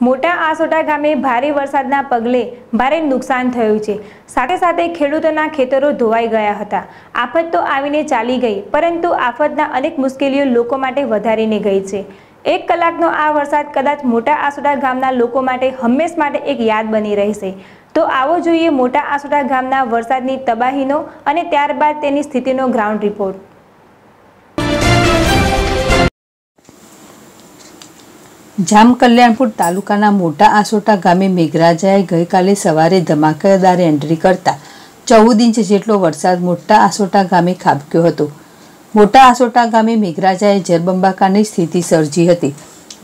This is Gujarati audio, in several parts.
મોટા આસોટા ગામે ભારે વરસાદના પગલે ભારે નુકસાન થયું છે. સાથે સાથે ખેડૂતોના ખેતરો ધોવાઈ ગયા હતા. આફત તો આવીને ચાલી ગઈ, પરંતુ આફતના અનેક મુશ્કેલીઓ લોકો માટે વધારીને ગઈ છે. એક કલાકનો આ વરસાદ કદાચ મોટા આસોટા ગામના લોકો માટે હંમેશ માટે એક યાદ બની રહેશે. તો આવો જોઈએ મોટા આસોટા ગામના વરસાદની તબાહીનો અને ત્યારબાદ તેની સ્થિતિનો ગ્રાઉન્ડ રિપોર્ટ જામકલ્યાણપુર તાલુકાના મોટા આસોટા ગામે મેઘરાજાએ ગઈકાલે સવારે ધમાકેદાર એન્ટ્રી કરતા ચૌદ ઇંચ જેટલો વરસાદ મોટા આસોટા ગામે ખાબક્યો હતો. મોટા આસોટા ગામે મેઘરાજાએ જળબંબાકારની સ્થિતિ સર્જી હતી.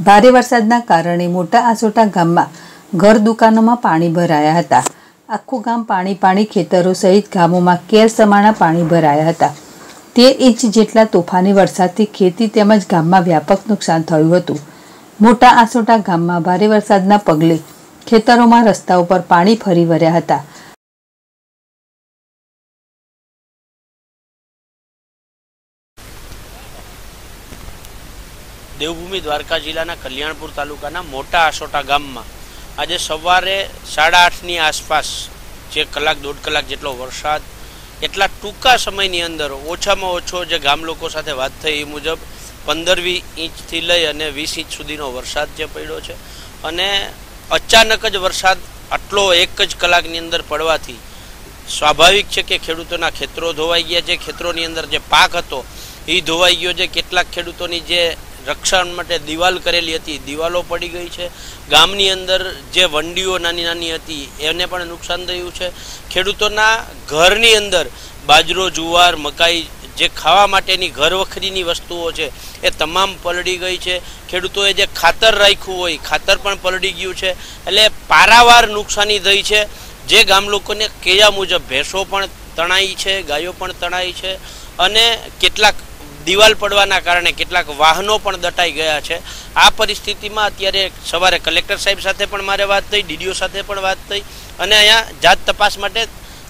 ભારે વરસાદના કારણે મોટા આસોટા ગામમાં ઘર દુકાનોમાં પાણી ભરાયા હતા. આખું ગામ પાણી પાણી ખેતરો સહિત ગામોમાં કેર સમાણા પાણી ભરાયા હતા. તેર ઇંચ જેટલા તોફાની વરસાદથી ખેતી તેમજ ગામમાં વ્યાપક નુકસાન થયું હતું. મોટા આસોટા ગામમાં ભારે વરસાદના પગલે ખેતરોમાં રસ્તા ઉપર પાણી ફરી વળ્યા હતા. દેવભૂમિ દ્વારકા જિલ્લાના કલ્યાણપુર તાલુકાના મોટા આસોટા ગામમાં આજે સવારે સાડા આઠની આસપાસ જે કલાક, દોઢ કલાક જેટલો વરસાદ, એટલા ટૂંકા સમયની અંદર ઓછામાં ઓછો જે ગામ લોકો સાથે વાત થઈ એ મુજબ પંદર વીસ ઇંચથી લઈ અને વીસ ઇંચ સુધીનો વરસાદ જે પડ્યો છે. અને અચાનક જ વરસાદ આટલો એક જ કલાકની અંદર પડવાથી સ્વાભાવિક છે કે ખેડૂતોના ખેતરો ધોવાઈ ગયા. છે ખેતરોની અંદર જે પાક હતો એ ધોવાઈ ગયો છે. કેટલાક ખેડૂતોની જે રક્ષણ માટે દિવાલ કરેલી હતી, દિવાલો પડી ગઈ છે. ગામની અંદર જે વંડીઓ નાની નાની હતી, એને પણ નુકસાન થયું છે. ખેડૂતોના ઘરની અંદર બાજરો, જુવાર, મકાઈ જે ખાવા માટેની ઘર વખરીની વસ્તુઓ છે, એ તમામ પલળી ગઈ છે. ખેડૂતોએ જે ખાતર રાખ્યું હોય, ખાતર પણ પલળી ગયું છે. એટલે પારાવાર નુકસાની થઈ છે. જે ગામ લોકોને કયા મુજબ ભેંસો પણ તણાઈ છે, ગાયો પણ તણાઈ છે અને કેટલાક દિવાલ પડવાના કારણે કેટલાક વાહનો પણ દટાઈ ગયા છે. આ પરિસ્થિતિમાં અત્યારે સવારે કલેક્ટર સાહેબ સાથે પણ મારે વાત થઈ, ડીડીઓ સાથે પણ વાત થઈ અને અહીંયા જાત તપાસ માટે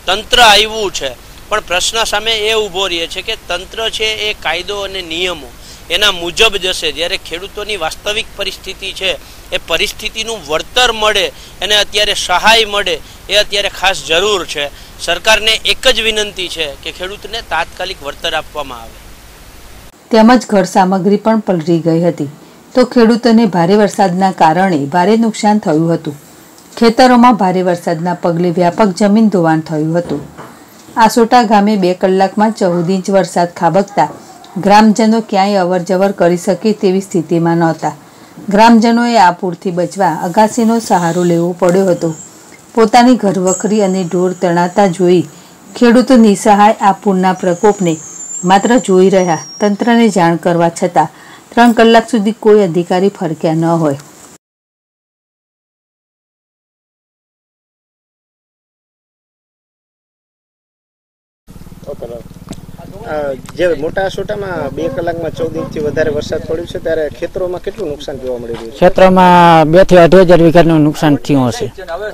તંત્ર આવ્યું છે. પણ પ્રશ્ન સામે એ ઊભો રહે છે કે તંત્ર છે એ કાયદો અને નિયમો એના મુજબ જશે જ્યારે ખેડૂતોની વાસ્તવિક પરિસ્થિતિ છે, એ પરિસ્થિતિનું વળતર મળે એને અત્યારે સહાય મળે, એ અત્યારે ખાસ જરૂર છે. સરકારને એક જ વિનંતી છે કે ખેડૂતને તાત્કાલિક વળતર આપવામાં આવે. તેમજ ઘર સામગ્રી પણ પલળી ગઈ હતી. તો ખેડૂતોને ભારે વરસાદના કારણે ભારે નુકસાન થયું હતું. ખેતરોમાં ભારે વરસાદના પગલે વ્યાપક જમીન ધોવાણ થયું હતું. આસોટા ગામે બે કલાકમાં ચૌદ ઇંચ વરસાદ ખાબકતા ગ્રામજનો ક્યાંય અવરજવર કરી શકે તેવી સ્થિતિમાં નહોતા. ગ્રામજનોએ આ પૂરથી બચવા અગાસીનો સહારો લેવો પડ્યો હતો. પોતાની ઘરવખરી અને ઢોર તણાતા જોઈ ખેડૂતો નિસહાય આ પૂરના પ્રકોપને માત્ર જોઈ રહ્યા તંત્રને જાણ કરવા છતાં ત્રણ કલાક સુધી કોઈ અધિકારી ફરક્યા ન હોય. જે મોટા સોટામાં બે કલાકમાં ચૌદ ઇંચથી વધારે વરસાદ પડ્યો છે ત્યારે ખેતરોમાં કેટલું નુકસાન જોવા મળી રહ્યું ક્ષેત્રમાં બેથી અઢી હજાર વીઘાનું નુકસાન થયું હશે.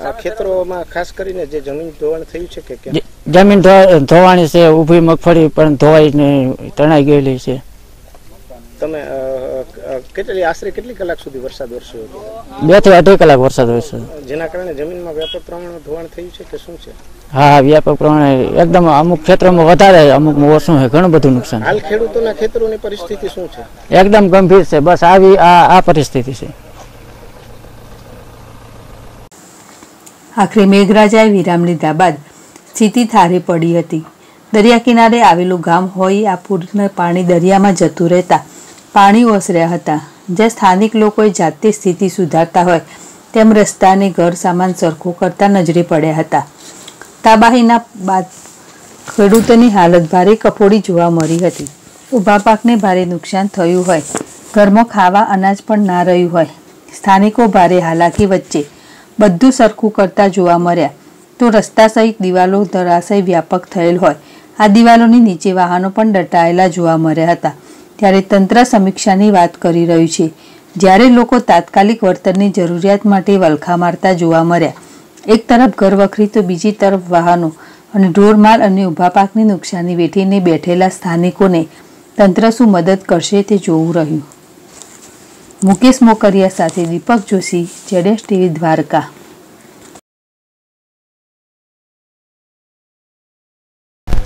આ ખેતરોમાં ખાસ કરીને જે જમીન ધોવાણ થયું છે કે કેમ? જમીન ધોવાણી છે ઊભી મગફળી પણ ધોવાઈને તણાઈ ગયેલી છે. તમે કેટલી આશરે કેટલી કલાક સુધી વરસાદ વરસ્યો હતો? બેથી અઢી કલાક વરસાદ વરસ્યો. જેના કારણે જમીનમાં વ્યાપક પ્રમાણમાં ધોવાણ થયું છે કે શું છે? હા હા વ્યાપક પ્રમાણે એકદમ અમુક ક્ષેત્રોમાં વધારે અમુક ઓછું છે ઘણું બધું નુકસાન. હાલ ખેડૂતોના ખેતરોની પરિસ્થિતિ શું છે? એકદમ ગંભીર છે બસ આવી આ આ પરિસ્થિતિ છે. આખરે મેઘરાજાએ વિરામ લીધા બાદ સ્થિતિ થારે પડી હતી. દરિયા કિનારે આવેલું ગામ હોય આ પૂરના પાણી દરિયામાં જતું રહેતા પાણી ઓસર્યા હતા. જ્યાં સ્થાનિક લોકોએ જાતે સ્થિતિ સુધારતા હોય, તેમ રસ્તાને ઘર સામાન સરખો કરતા નજરે પડ્યા હતા. તાબાહીના બાદ ખેડૂતોની હાલત ભારે કફોડી જોવા મળી હતી. ઊભા પાકને ભારે નુકસાન થયું હોય, ઘરમાં ખાવા અનાજ પણ ના રહ્યું હોય. સ્થાનિકો ભારે હાલાકી વચ્ચે બધું સરખું કરતા જોવા મળ્યા. તો રસ્તા સહિત દિવાલો ધરાશય વ્યાપક થયેલ હોય. આ દિવાલોની નીચે વાહનો પણ દટાયેલા જોવા મળ્યા હતા. ત્યારે તંત્ર સમીક્ષાની વાત કરી રહ્યું છે. જ્યારે લોકો તાત્કાલિક વળતરની જરૂરિયાત માટે વલખા મારતા જોવા મળ્યા. એક તરફ ઘર વખરી તો બીજી તરફ વાહનો અને ઢોરમાલ અને ઊભા પાકની નુકસાની વેઠીને બેઠેલા સ્થાનિકોને તંત્ર શું મદદ કરશે તે જોવું રહ્યું. મુકેશ મોકરિયા સાથે દીપક જોશી, જેડેશ ટીવી દ્વારકા.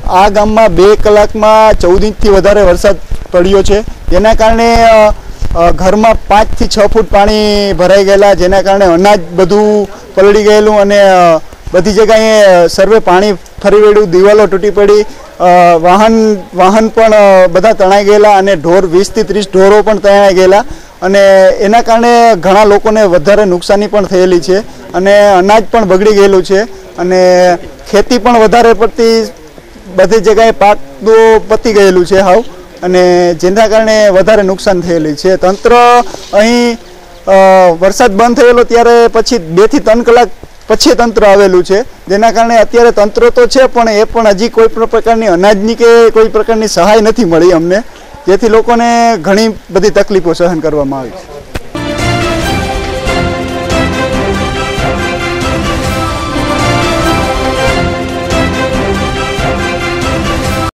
આ ગામમાં બે કલાકમાં ચૌદ ઇંચથી વધારે વરસાદ પડ્યો છે. જેના કારણે ઘરમાં પાંચથી છ ફૂટ પાણી ભરાઈ ગયેલા, જેના કારણે અનાજ બધું પલળી ગયેલું અને બધી જગ્યાએ સર્વે પાણી ફરી વળ્યું, દિવાલો તૂટી પડી વાહન વાહન પણ બધા તણાઈ ગયેલા અને ઢોર વીસથી ત્રીસ ઢોરો પણ તણાઈ ગયેલા અને એના કારણે ઘણા લોકોને વધારે નુકસાની પણ થયેલી છે અને અનાજ પણ બગડી ગયેલું છે અને ખેતી પણ વધારે પડતી બધી જગ્યાએ પાકનું પતી ગયેલું છે હાવ. અને જેના કારણે વધારે નુકસાન થયેલું છે. તંત્ર અહીં વરસાદ બંધ થયેલો ત્યારે પછી બેથી ત્રણ કલાક પછી તંત્ર આવેલું છે. જેના કારણે અત્યારે તંત્ર તો છે, પણ એ પણ હજી કોઈ પણ પ્રકારની અનાજની કે કોઈ પ્રકારની સહાય નથી મળી અમને. જેથી લોકોને ઘણી બધી તકલીફો સહન કરવામાં આવી છે.